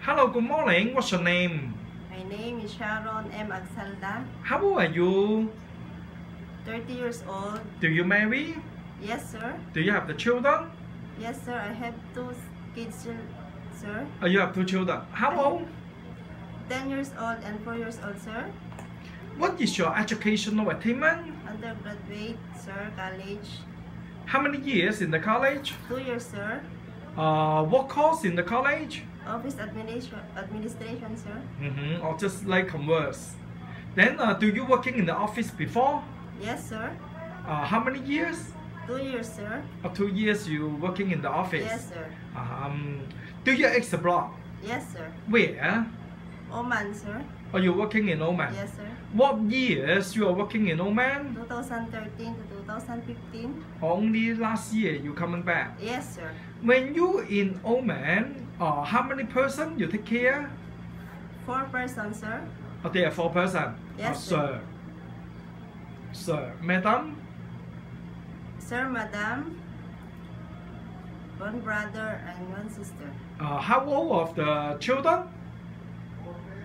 Hello, good morning. What's your name? My name is Sharon M. Agsalda, How old are you? 30 years old. Do you marry? Yes, sir. Do you have the children? Yes, sir. I have two kids, sir. Oh, you have two children. How old? 10 years old and 4 years old, sir. What is your educational attainment? Undergraduate, sir. College. How many years in the college? 2 years, sir. Uh, what course in the college? Office administration, administration sir. Mm-hmm. Or just like converse. Then, uh, do you working in the office before? Yes, sir. Uh, how many years? 2 years, sir. Or two years you working in the office? Yes, sir. Um, do you ex abroad? Yes, sir. Where? Oman, sir. Are you working in Oman? Yes, sir. What years you are working in Oman? 2013 to 2015. Only last year you coming back. Yes, sir. When you in Oman, uh, how many person you take care? Four persons, sir. Oh, there are four person. Yes, Uh, sir. sir. Sir, madam. Sir, madam, one brother and one sister. Uh, how old of the children?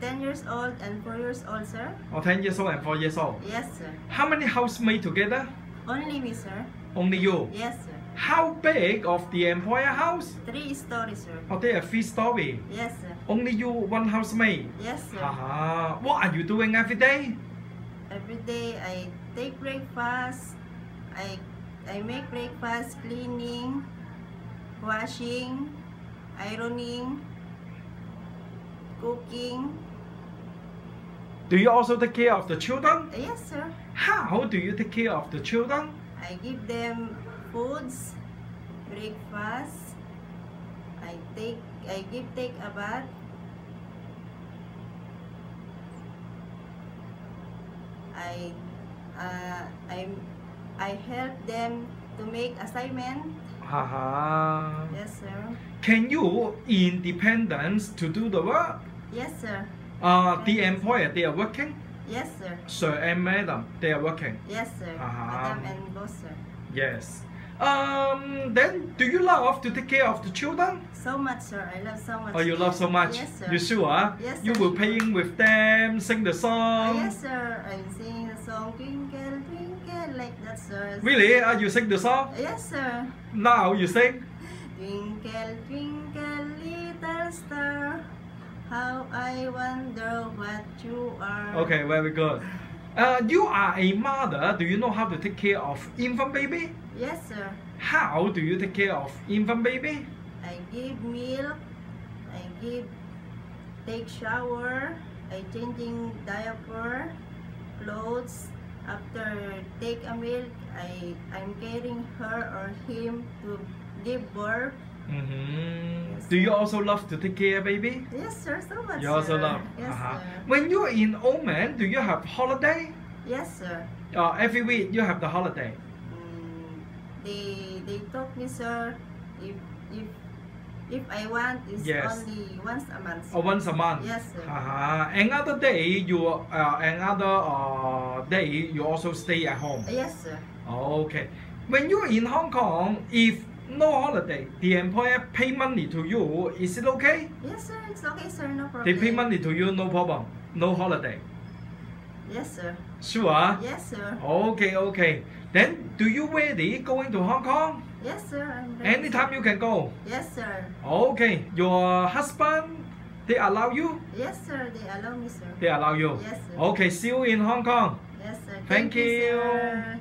10 years old and 4 years old, sir. Or 10 years old and 4 years old. Yes, sir. How many housemates together? Only me, sir. Only you. Yes, sir. How big of the employer house? Three stories, sir. Or there are three story? Yes, sir. Only you one housemate. Yes, sir. Haha. What are you doing every day? Every day I take breakfast. I I make breakfast, cleaning, washing, ironing, cooking. Do you also take care of the children? Yes, sir. How do you take care of the children? I give them foods, breakfast. I take I give take a bath. I uh, I I help them to make assignment. Haha. Yes, sir. Can you independence to do the work? Yes, sir. Uh, the employer they are working. Yes, sir. Sir and madam they are working. Yes, sir. Uh-huh. Madam and boss, sir. Yes. Um. Then do you love to take care of the children? So much, sir. I love so much. Oh, you love so much. Yes, sir. You sure? Yes, You will playing with them, sing the song. yes, sir. I'm singing the song Twinkle, Twinkle like that, sir. Really? Uh, you sing the song? Yes, sir. Now you sing. Twinkle, twinkle, little star, how I wonder what you are. Okay, very good. Uh, you are a mother. Do you know how to take care of infant baby? Yes, sir. How do you take care of infant baby? I give milk. I give take shower. I changing diaper, clothes. After take a milk, I I'm carrying her or him to give birth. Mm-hmm. Yes, Do you sir. also love to take care baby? Yes, sir. So much. You also sir. love. Yes, Uh-huh. sir. When you're in Oman, do you have holiday? Yes, sir. Uh, every week you have the holiday. Mm, they they told me sir if if if I want is Yes. only once a month. Or once a month. Yes, sir. Uh-huh. Another day you uh, another uh, day you also stay at home. Yes, sir. Okay. When you're in Hong Kong, if no holiday, the employer pay money to you, is it okay? Yes, sir. It's okay, sir. No problem. They pay money to you, no problem. No holiday. Yes, sir. Sure. Yes, sir. Okay, okay. Then do you ready going to Hong Kong? Yes, sir. I'm ready, Anytime you can go. Yes, sir. Okay. Your husband, they allow you? Yes, sir. They allow me, sir. They allow you. Yes, sir. Okay, see you in Hong Kong. Yes, sir. Thank you. sir.